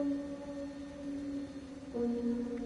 Thank you.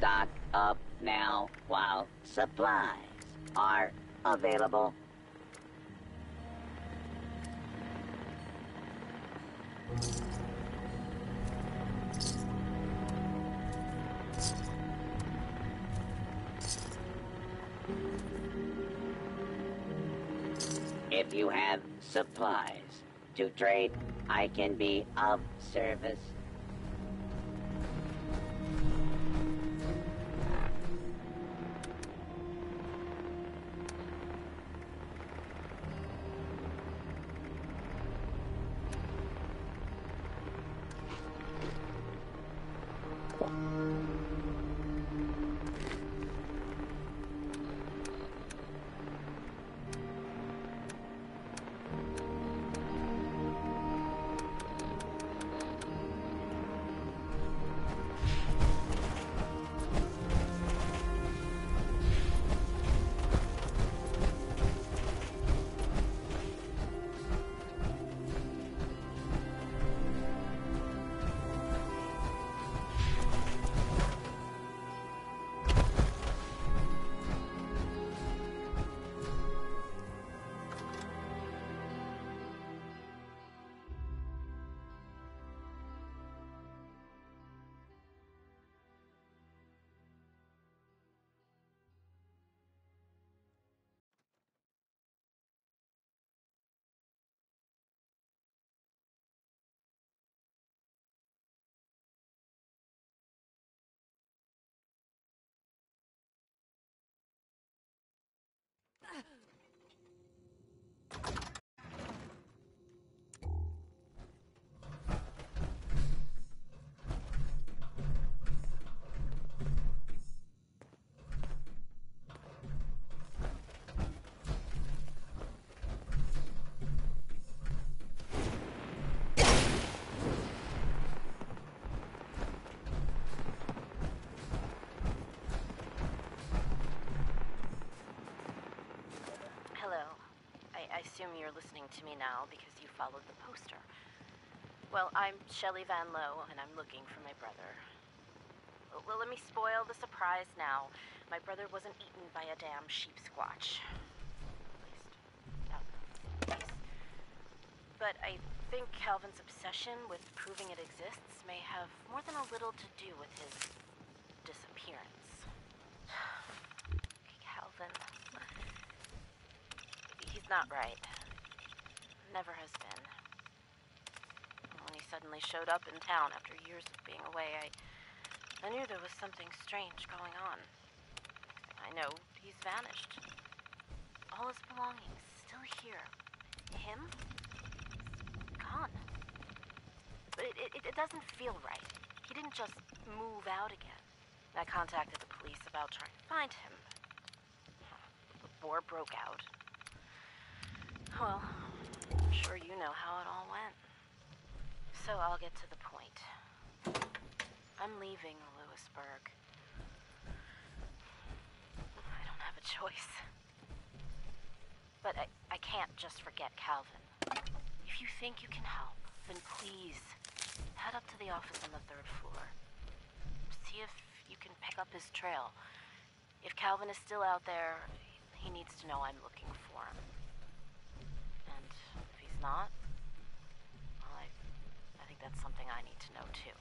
Stock up now while supplies are available. If you have supplies to trade, I can be of service. I, assume you're listening to me now because you followed the poster. Well, I'm Shelley Van Lowe, and I'm looking for my brother. Well, let me spoil the surprise now. My brother wasn't eaten by a damn Sheepsquatch. But I think Calvin's obsession with proving it exists may have more than a little to do with his disappearance. Calvin. Not right. Never has been. When he suddenly showed up in town after years of being away, I, I knew there was something strange going on. I know, he's vanished. All his belongings still here. Him? Gone. But it, it, it doesn't feel right. He didn't just move out again. I contacted the police about trying to find him. The war broke out. Well, I'm sure you know how it all went. So I'll get to the point. I'm leaving Lewisburg. I don't have a choice. But I, I can't just forget Calvin. If you think you can help, then please head up to the office on the third floor. See if you can pick up his trail. If Calvin is still out there, he needs to know I'm looking for him. Not, I, I think that's something I need to know too.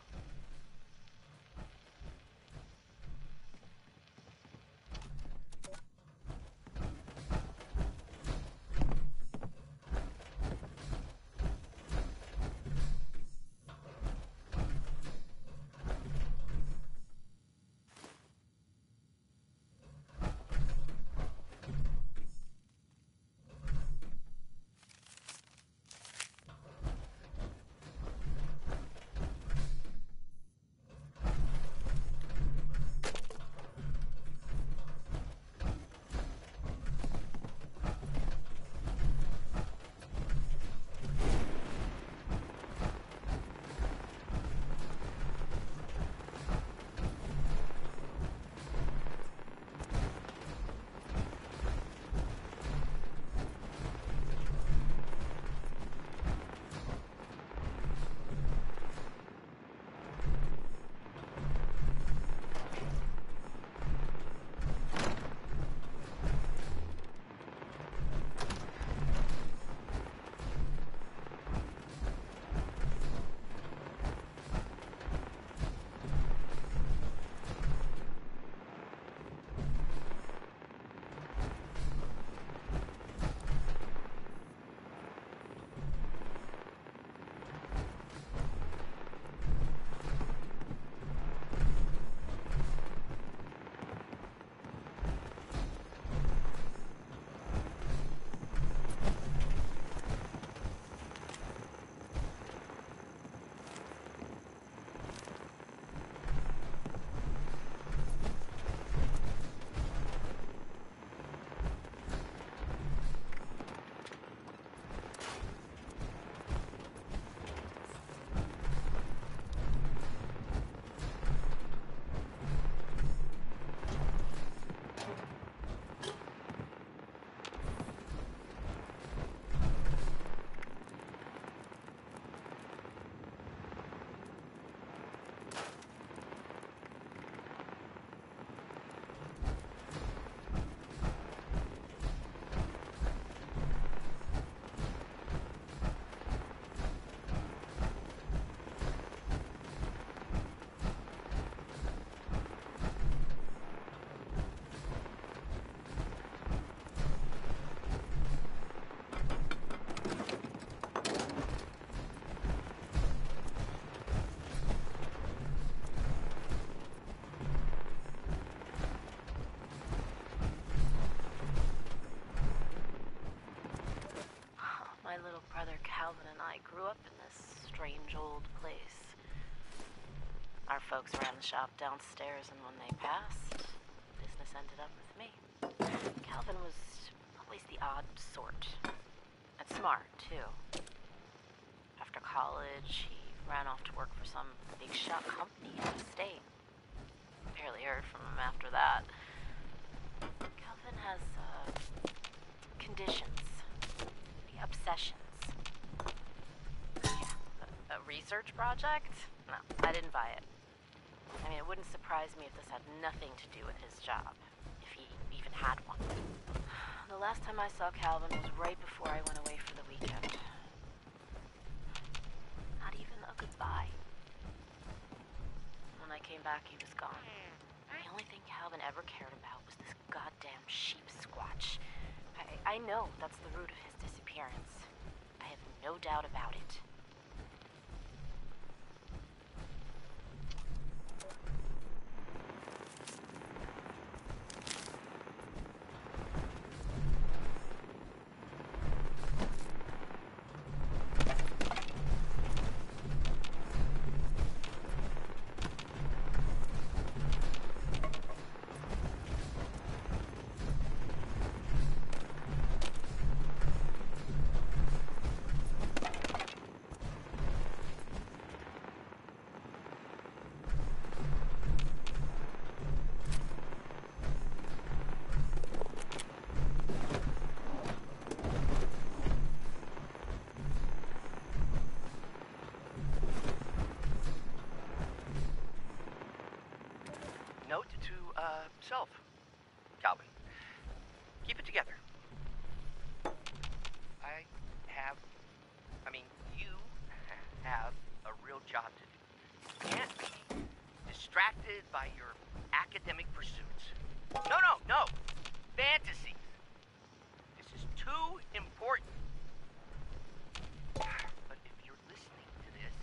Our folks ran the shop downstairs, and when they passed, business ended up with me. Calvin was always the odd sort. And smart, too. After college, he ran off to work for some big shot company in the state. Barely heard from him after that. Calvin has, uh, conditions. Obsessions. Yeah, a, a research project? No, I didn't buy it. Wouldn't surprise me if this had nothing to do with his job, if he even had one. The last time I saw Calvin was right before I went away for the weekend. Not even a goodbye. When I came back, he was gone. The only thing Calvin ever cared about was this goddamn sheep squatch. I, I know that's the root of his disappearance. I have no doubt about it. Note to uh, self, Calvin. Keep it together. I have, I mean, you have a real job to do. You can't be distracted by your academic pursuits. No, no, no. Fantasies. This is too important. But if you're listening to this,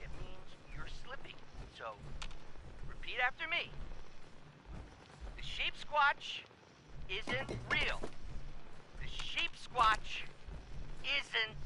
it means you're slipping. So, repeat after me. The sheep squatch isn't real. The Sheepsquatch isn't